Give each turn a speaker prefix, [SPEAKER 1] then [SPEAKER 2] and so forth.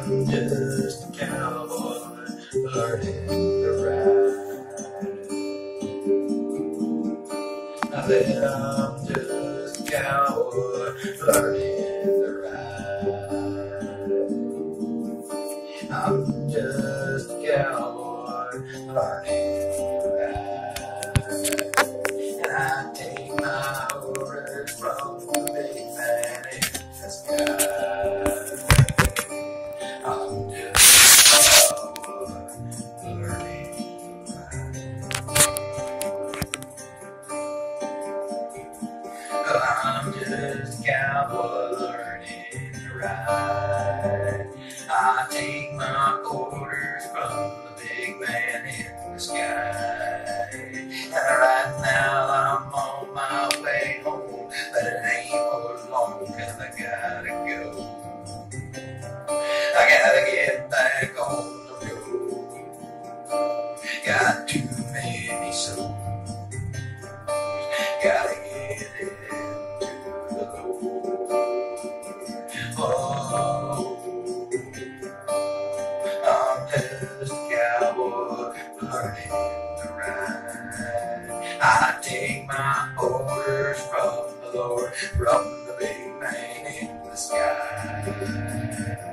[SPEAKER 1] I'm just a cowboy learning to ride. I said I'm just a cowboy learning to ride. I'm just a cowboy learning to. And I take my orders from the big man in the sky. I'm just a cowboy to ride. I'm just a cowboy to ride. I take my orders from the big man in the sky. And right now I'm on my way home, but it ain't for long cause I gotta go. I gotta get back on the road. Got too many souls. Gotta take my orders from the Lord, from the big man in the sky.